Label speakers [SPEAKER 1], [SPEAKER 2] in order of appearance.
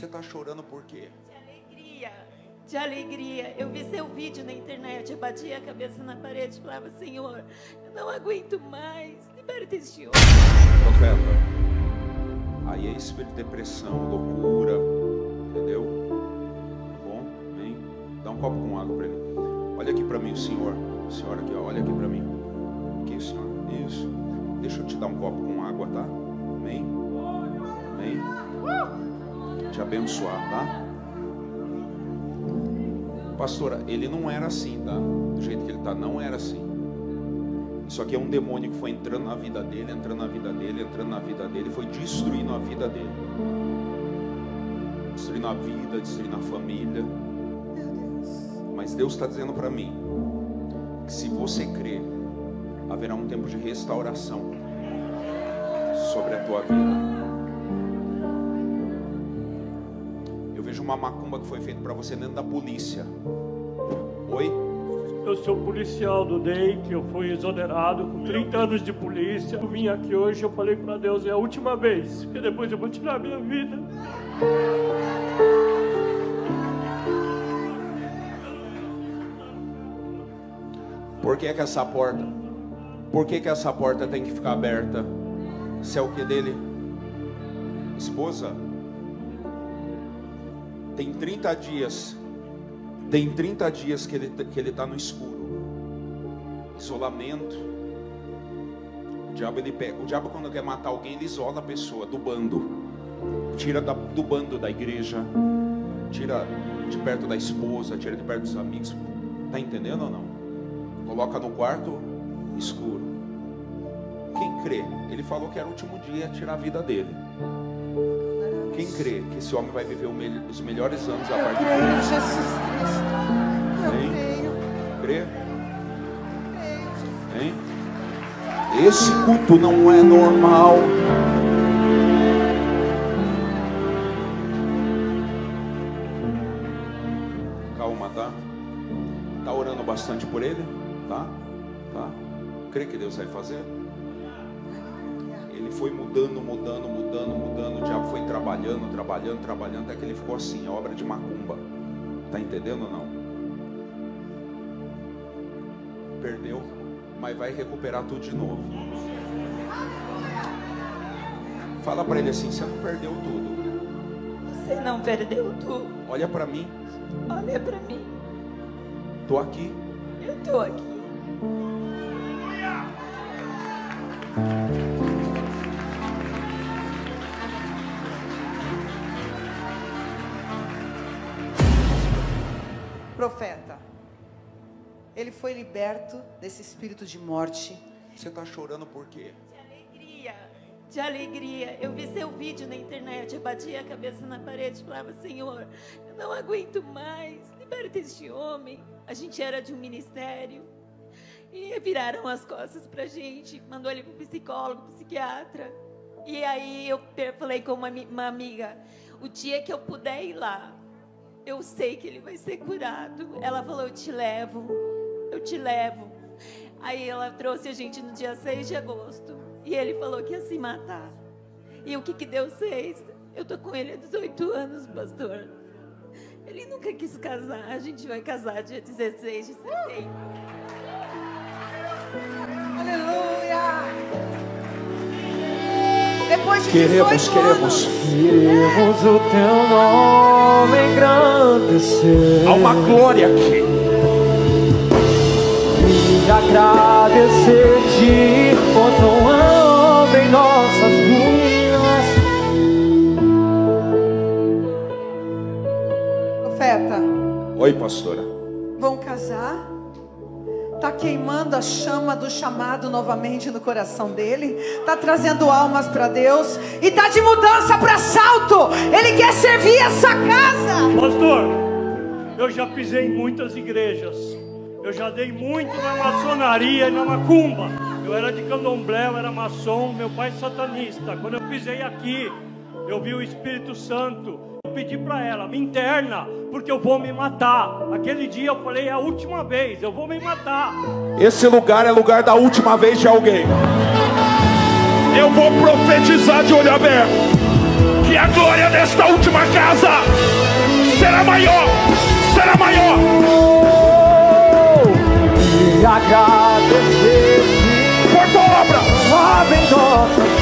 [SPEAKER 1] Você está chorando por quê?
[SPEAKER 2] De alegria, de alegria. Eu vi seu vídeo na internet, eu batia a cabeça na parede e falava, Senhor, eu não aguento mais, liberta este homem.
[SPEAKER 1] Profeta, aí é espírito de depressão, loucura, entendeu? Tá bom? Vem, dá um copo com água para ele. Olha aqui para mim, senhor. O senhor aqui, ó, olha aqui para mim. Aqui, senhor. Isso. Deixa eu te dar um copo com água, tá? Amém? Amém? Te abençoar, tá? Pastora, ele não era assim, tá? Do jeito que ele tá, não era assim. Isso aqui é um demônio que foi entrando na vida dele, entrando na vida dele, entrando na vida dele, foi destruindo a vida dele. Destruindo a vida, destruindo a família. Mas Deus está dizendo para mim que se você crer, haverá um tempo de restauração sobre a tua vida. Vejo uma macumba que foi feita para você dentro da polícia. Oi?
[SPEAKER 3] Eu sou policial do DEI, que eu fui exonerado com 30 anos de polícia. Eu vim aqui hoje, eu falei para Deus, é a última vez, porque depois eu vou tirar a minha vida.
[SPEAKER 1] Por que, que essa porta? Por que, que essa porta tem que ficar aberta? Se é o que dele? Esposa? Tem 30 dias. Tem 30 dias que ele que ele está no escuro. Isolamento. O diabo ele pega. O diabo quando quer matar alguém ele isola a pessoa do bando. Tira da, do bando da igreja. Tira de perto da esposa. Tira de perto dos amigos. Tá entendendo ou não? Coloca no quarto escuro. Quem crê? Ele falou que era o último dia tirar a vida dele. Quem crê que esse homem vai viver os melhores anos a
[SPEAKER 4] Eu
[SPEAKER 1] partir
[SPEAKER 4] creio em
[SPEAKER 1] de
[SPEAKER 4] Jesus Cristo. Eu creio.
[SPEAKER 1] Crê?
[SPEAKER 4] creio.
[SPEAKER 1] Hein? Esse culto não é normal. Calma, tá? Tá orando bastante por ele? Tá? Tá? Crê que Deus vai fazer? Ele foi mudando, mudando, diabo foi trabalhando, trabalhando, trabalhando, até que ele ficou assim, obra de macumba. Tá entendendo ou não? Perdeu, mas vai recuperar tudo de novo. Fala pra ele assim, você não perdeu tudo.
[SPEAKER 2] Você não perdeu tudo.
[SPEAKER 1] Olha pra mim,
[SPEAKER 2] Olha pra mim,
[SPEAKER 1] tô aqui.
[SPEAKER 2] eu tô aqui.
[SPEAKER 4] Profeta, ele foi liberto desse espírito de morte.
[SPEAKER 1] Você tá chorando por quê?
[SPEAKER 2] De alegria, de alegria. Eu vi seu vídeo na internet, eu batia a cabeça na parede e falava, Senhor, eu não aguento mais, liberta este homem. A gente era de um ministério e viraram as costas pra gente, mandou ele pro psicólogo, psiquiatra. E aí eu falei com uma, uma amiga, o dia que eu puder ir lá, eu sei que ele vai ser curado. Ela falou, eu te levo, eu te levo. Aí ela trouxe a gente no dia 6 de agosto. E ele falou que ia se matar. E o que, que Deus fez? Eu tô com ele há 18 anos, pastor. Ele nunca quis casar. A gente vai casar dia 16 de setembro.
[SPEAKER 4] Depois de
[SPEAKER 1] Queremos,
[SPEAKER 4] 18
[SPEAKER 1] queremos.
[SPEAKER 4] anos,
[SPEAKER 3] Queremos o teu nome engrandecer
[SPEAKER 1] Há uma glória aqui.
[SPEAKER 3] e agradecer-te por tua obra em nossas vidas.
[SPEAKER 4] profeta,
[SPEAKER 1] Oi, pastora.
[SPEAKER 4] vão casar? Tá queimando a chama do chamado novamente no coração dele, tá trazendo almas para Deus e tá de mudança para salto. Ele quer servir essa casa.
[SPEAKER 3] Pastor, eu já pisei em muitas igrejas. Eu já dei muito na maçonaria e na macumba. Eu era de candomblé, eu era maçom, meu pai satanista. Quando eu pisei aqui, eu vi o Espírito Santo. Eu pedi para ela, me interna, porque eu vou me matar. Aquele dia eu falei, é a última vez, eu vou me matar.
[SPEAKER 1] Esse lugar é lugar da última vez de alguém. Eu vou profetizar de olho aberto. que a glória desta última casa será maior, será maior.
[SPEAKER 5] E agradecer
[SPEAKER 1] Por tua obra,
[SPEAKER 5] a